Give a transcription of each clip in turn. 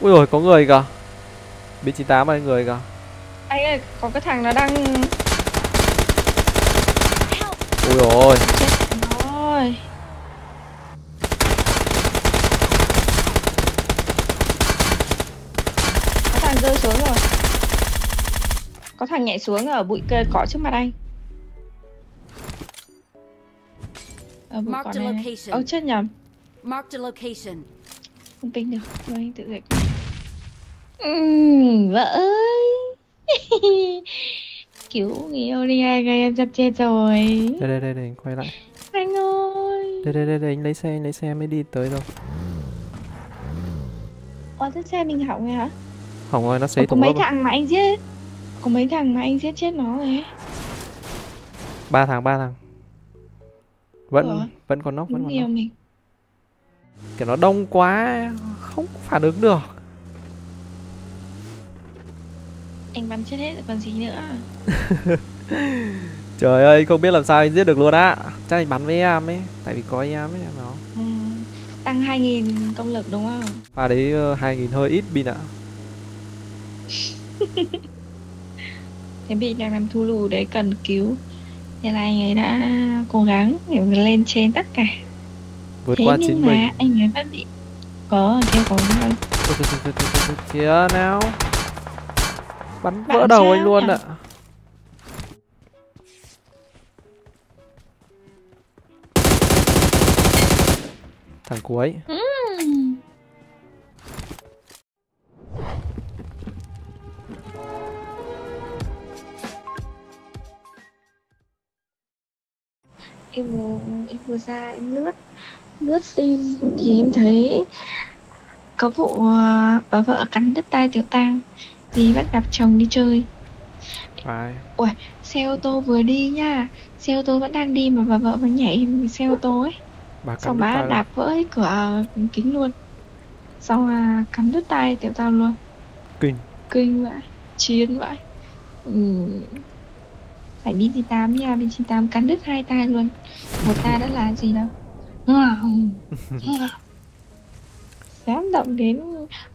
ui rồi có người kìa. B 98 này người kìa. Anh ơi có cái thằng nó đang ui rồi chết rồi có thằng rơi xuống rồi. Có thằng nhảy xuống ở bụi cây cỏ trước mặt anh. Ở bụi cỏ này, này. location. Ơ chết nhầm. Location. không tính được. Rồi anh tự dạy Vợ ơi. Cứu người yêu đi ai gây em sắp chết rồi. Đây đây đây để anh quay lại. Anh ơi. Đây đây đây, đây anh lấy xe anh lấy xe mới đi tới rồi. Ủa thế xe mình hỏng rồi hả? hỏng rồi nó có thùng mấy thằng mà anh giết? Có mấy thằng mà anh giết chết nó rồi ba thằng ba thằng. Vẫn Ủa? vẫn còn nóc vẫn Đúng còn nhiều nóc. mình. Kiểu nó đông quá không phản ứng được Anh bắn chết hết rồi còn gì nữa trời ơi không biết làm sao anh giết được luôn á chắc anh bắn với em ấy tại vì có em ấy nó ừ. Tăng 2.000 công lực đúng không? pha đấy ờ, 2000 hơi ít pin ạ Thế bị đang làm thu lù đấy cần cứu Thế là anh ấy đã cố gắng để lên trên tất cả vượt Thế qua nhưng chính mà mình anh ấy vẫn bị Có, theo có thôi Thôi, nào Bắn Bạn vỡ đầu anh luôn nhỉ? ạ Thằng cuối Ừm. em vừa em vừa ra em lướt lướt tin thì em thấy có vụ ờ, bà vợ cắn đứt tay tiểu tang vì bắt gặp chồng đi chơi. Phải. Xe ô tô vừa đi nha. Xe ô tô vẫn đang đi mà bà vợ vẫn nhảy xe ô tô ấy. Bà xong bà đạp vỡ cái cửa kính luôn. Xong là cắn đứt tay tiểu tang luôn. Kinh. Kinh vậy chiến vậy ừ. phải đi chín tám nha chín tám cắn đứt hai tay luôn. Một tay đó là gì đâu dám động đến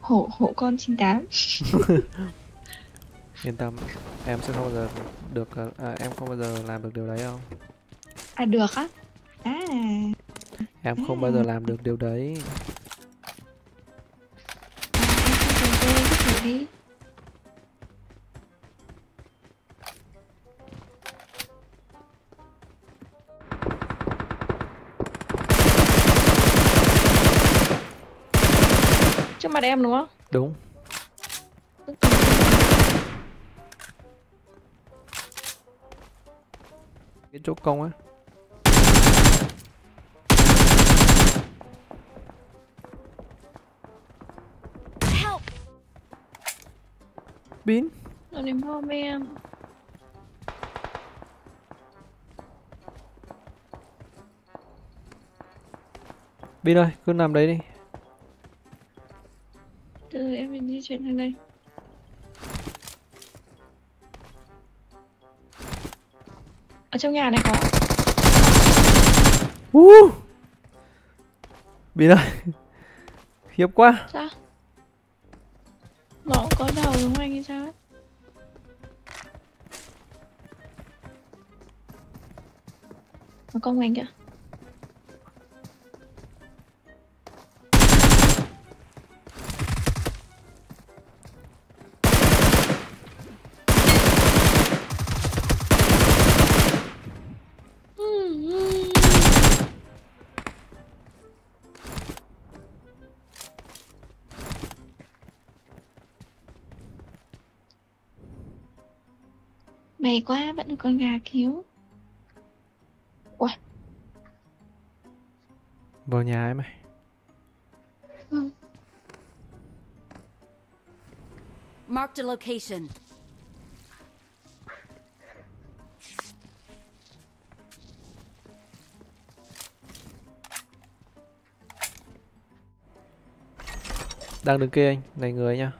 hổ hổ con 98 Yên tâm Em sẽ không bao giờ được ờ, à, Em không bao giờ làm được điều đấy đâu. À được á? À. Em không bao giờ làm được điều đấy. Đi mặt em đúng không? Đúng. Cái chỗ công á! Pin. Nó đến hôm em. Pin ơi cứ nằm đấy đi chuyển sang đây ở trong nhà này có. Uh! Pin ơi Khiếp quá. Sao nó có đầu đúng không anh hay sao ấy nó công anh kìa May quá vẫn được con gà cứu. Vào nhà em ơi. Marked a location. Đang đứng kia anh Này người nha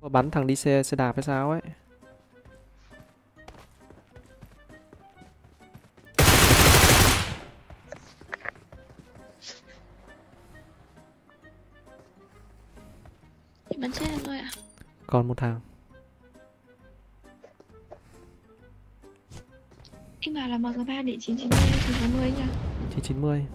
có bắn thằng đi xe xe đạp hay sao ấy. Bắn xe em rồi ạ. À? còn một thằng. Anh bảo là mg ba để chín chín mươi chín chín mươi nha chín chín mươi.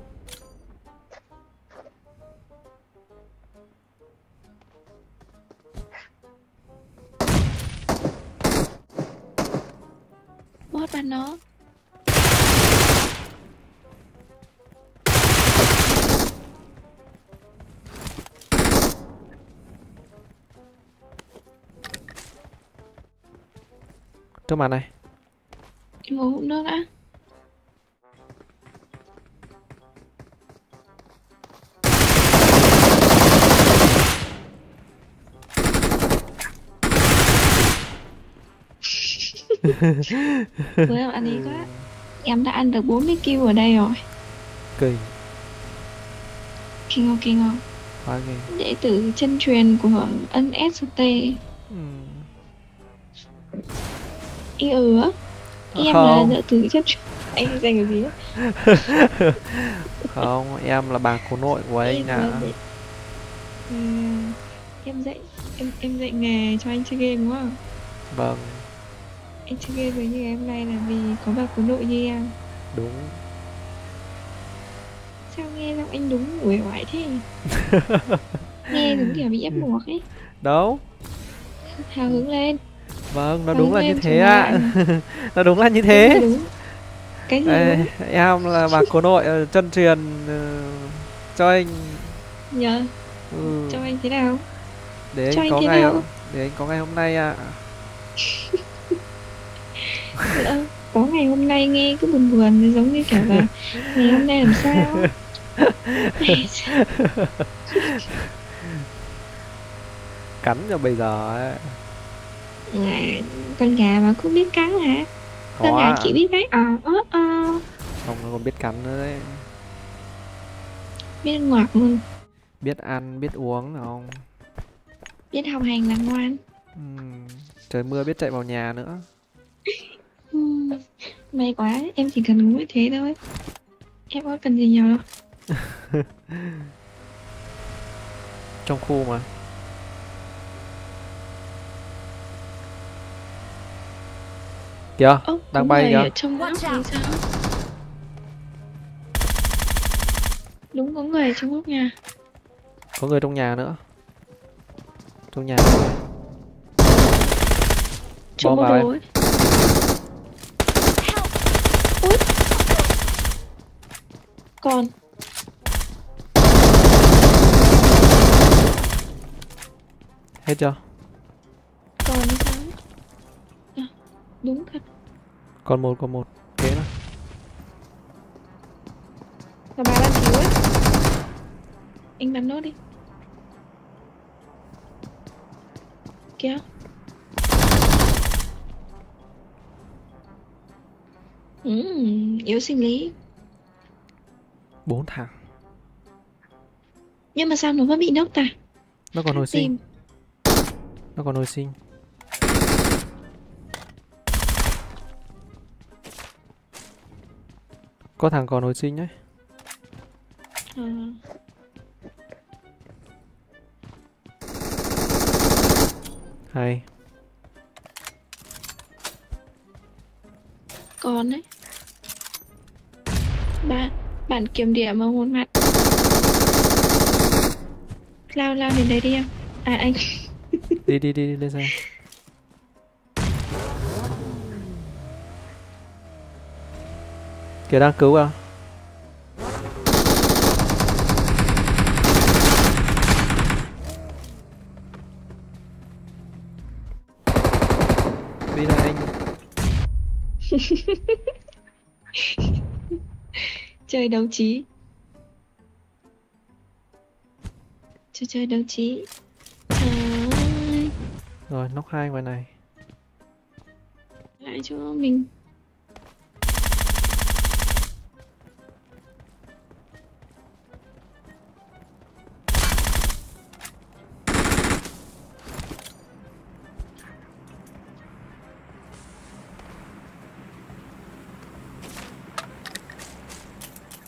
Bắn nó. Trước mặt này. Em hút nước đã Vừa em ăn đi quá. Em đã ăn được 40 kill ở đây rồi. Kinh Kinh không kinh không quá kinh Đệ tử chân truyền của ân ST Ừm. Y ừ á. Em là đệ tử chân truyền. Anh dành cái gì không em là bà cố nội của anh đệ- Ừ, Em dạy em em dạy nghề cho anh chơi game đúng không? vâng Anh chơi game với như em này là vì có bà cố nội như em. Đúng. Sao nghe giọng anh đúng uể oải thế? Nghe đúng kiểu bị ép buộc ấy. Đâu? Hào hứng lên. Vâng nó Hào đúng là như thế ạ. lại. nó đúng là như Đúng thế. Đúng Cái gì Ê, đúng? em là bà cố nội ờ, chân truyền ờ, cho anh. Nhờ ừ, Cho anh thế nào? Để cho anh anh có ngày nào? để anh có ngày hôm nay ạ Có ngày hôm nay nghe cứ buồn buồn Giống như kiểu là Ngày hôm nay làm sao? Cắn cho bây giờ ấy à, Con gà mà cũng biết cắn hả? Con có gà ạ. chỉ biết cái ờ ờ ờ không nó còn biết cắn nữa đấy. Biết ngọt luôn biết ăn biết uống không? Biết học hành là ngoan. Ừm, trời mưa biết chạy vào nhà nữa May quá, em chỉ cần mỗi thế thôi. Em có cần gì nhiều đâu. Trong khu mà. Kìa Ơ, Đang bay kìa. trong sao? Đúng có người ở trong ốc nhà. Có người trong nhà nữa. Trong nhà. Trong Bom bộ vào đồ em. ấy Ui Còn hết chưa? Còn sao à, Đúng thật. Còn một còn một. Kế nữa Là bà đang cứu ấy? Anh bắn nốt đi. Kìa. Ừm, yếu sinh lý bốn thằng. Nhưng mà sao nó vẫn bị nốc ta? Nó còn hồi sinh. Nó còn hồi sinh. Có thằng còn hồi sinh đấy à, hay. Còn đấy Bạn bản kiểm điểm ở một mặt Lao lao đến đây đi em. À anh. Đi đi đi, đi lên xe. Kìa đang cứu à? Chơi đấu trí. Chơi chơi đấu trí. Trời ơi. Rồi nóc hai ngoài này. Lại cho mình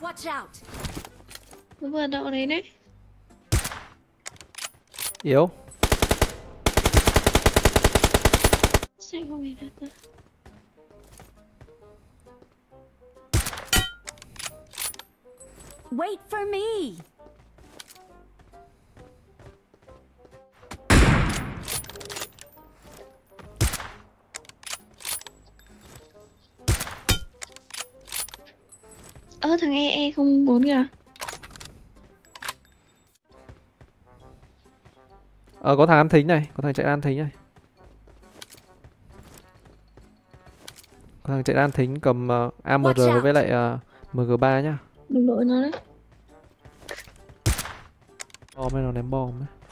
Watch out. Nó vừa đậu đấy đấy. Yếu. Sẽ Wait for me. Ơ thằng E E không bốn kìa Ờ có thằng ăn thính này, có thằng chạy ăn thính này. Có thằng chạy ăn thính cầm uh, AMR Watch out. với lại uh, MG3 nhá. Đừng đội nó đấy Bom hay nó ném bom ấy.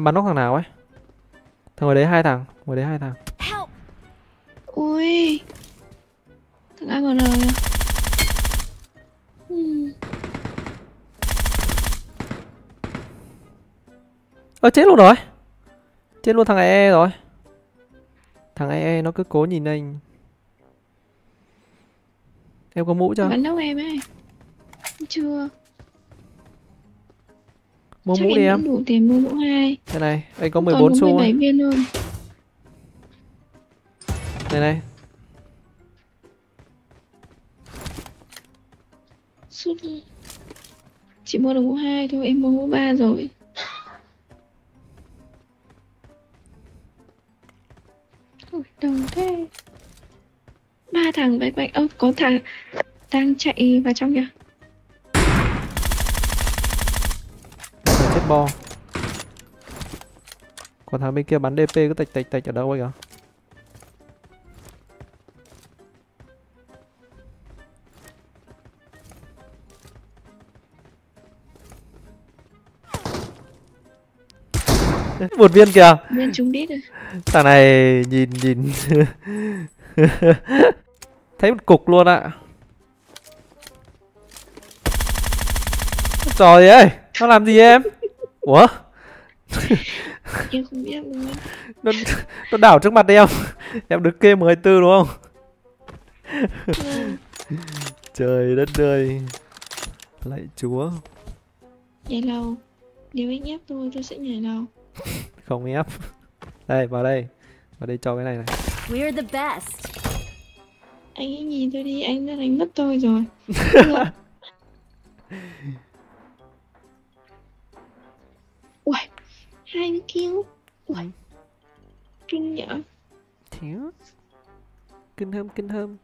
Em bắn nóc thằng nào ấy? Thằng ngoài đấy hai thằng, ngoài đấy hai thằng. Ui Thằng AMR kìa hmm. Ơ chết luôn rồi. Chết luôn thằng EE rồi. Thằng EE nó cứ cố nhìn anh. Em có mũ chưa? Bắn đâu em ấy Chưa Mua Chắc mũ đi em. đủ tiền mua mũ hai. Đây này, anh có Còn 14 xu. 17 viên luôn Đây này. Suốt Chỉ mua được mũ hai thôi Em mua mũ ba rồi. Ôi đầu thế. Ba thằng bạch bạch Ơ có thằng Đang chạy vào trong kìa bo. Còn thằng bên kia bắn DP cứ tạch tạch tạch ở đâu ấy kìa. Một viên kìa. Viên trúng đít rồi Thằng này nhìn nhìn Thấy một cục luôn ạ Trời ơi Nó làm gì em Ủa? Em không biết luôn. Nó, nó đảo trước mặt em. Em đứng kê 14 đúng không? Vâng. Trời đất ơi. Lạy chúa. Nhảy lầu. Nếu anh ép tôi tôi sẽ nhảy lầu. Không ép. Đây vào đây. Vào đây cho cái này này. We're the best! Anh hãy nhìn tôi đi Anh đã đánh mất tôi rồi Mươi kill Ui Kinh nhở. Thiếu. Kinh thơm kinh thơm